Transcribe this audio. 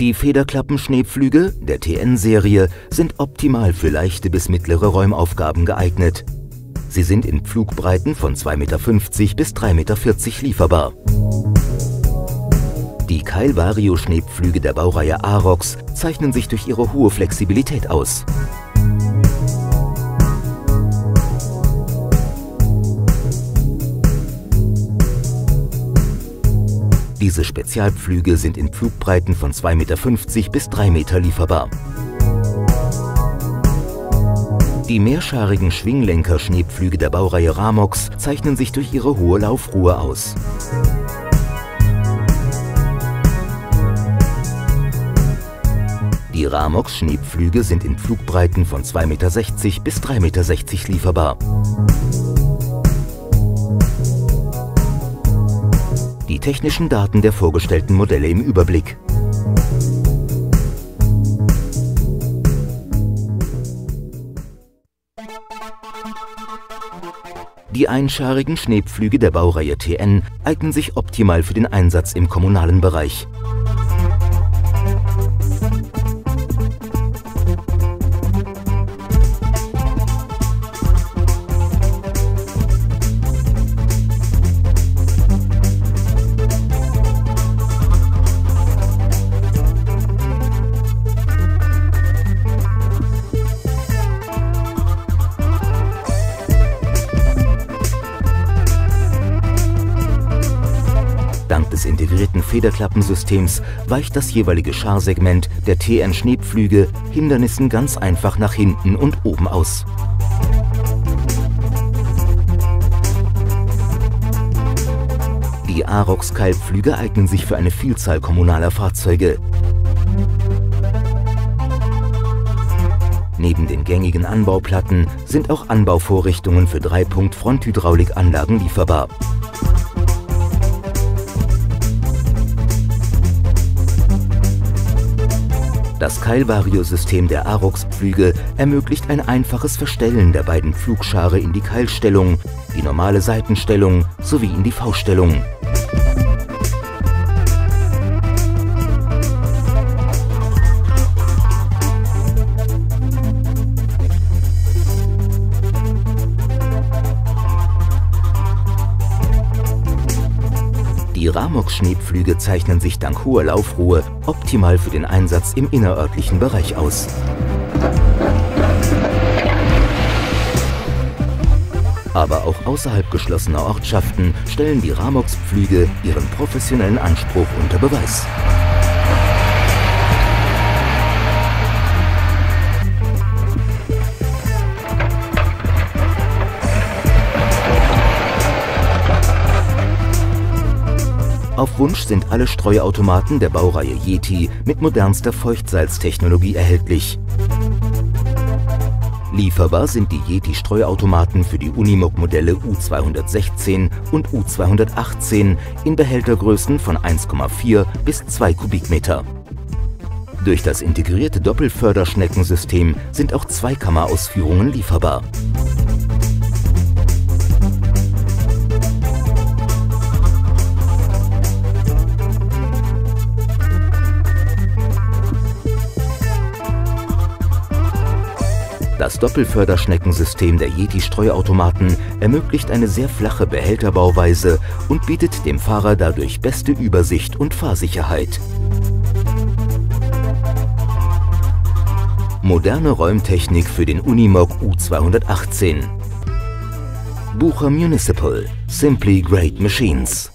Die Federklappen-Schneepflüge der TN-Serie sind optimal für leichte bis mittlere Räumaufgaben geeignet. Sie sind in Pflugbreiten von 2,50 Meter bis 3,40 Meter lieferbar. Die Keil-Vario-Schneepflüge der Baureihe Arox zeichnen sich durch ihre hohe Flexibilität aus. Diese Spezialpflüge sind in Pflugbreiten von 2,50 Meter bis 3 Meter lieferbar. Die mehrscharigen Schwinglenker-Schneepflüge der Baureihe Ramox zeichnen sich durch ihre hohe Laufruhe aus. Die Ramox-Schneepflüge sind in Pflugbreiten von 2,60 Meter bis 3,60 Meter lieferbar. Die technischen Daten der vorgestellten Modelle im Überblick. Die einscharigen Schneepflüge der Baureihe TN eignen sich optimal für den Einsatz im kommunalen Bereich. Dank des integrierten Federklappensystems weicht das jeweilige Scharsegment der TN-Schneepflüge Hindernissen ganz einfach nach hinten und oben aus. Die Arox-Keilpflüge eignen sich für eine Vielzahl kommunaler Fahrzeuge. Neben den gängigen Anbauplatten sind auch Anbauvorrichtungen für Dreipunkt-Fronthydraulikanlagen lieferbar. Das Keilvariosystem der Arox-Pflüge ermöglicht ein einfaches Verstellen der beiden Pflugschare in die Keilstellung, die normale Seitenstellung sowie in die V-Stellung. Die Ramox-Schneepflüge zeichnen sich dank hoher Laufruhe optimal für den Einsatz im innerörtlichen Bereich aus. Aber auch außerhalb geschlossener Ortschaften stellen die Ramox-Pflüge ihren professionellen Anspruch unter Beweis. Auf Wunsch sind alle Streuautomaten der Baureihe Yeti mit modernster Feuchtsalztechnologie erhältlich. Lieferbar sind die Yeti-Streuautomaten für die Unimog-Modelle U216 und U218 in Behältergrößen von 1,4 bis 2 Kubikmeter. Durch das integrierte Doppelförderschneckensystem sind auch Zweikammerausführungen lieferbar. Das Doppelförderschneckensystem der Yeti-Streuautomaten ermöglicht eine sehr flache Behälterbauweise und bietet dem Fahrer dadurch beste Übersicht und Fahrsicherheit. Moderne Räumtechnik für den Unimog U218 Bucher Municipal – Simply Great Machines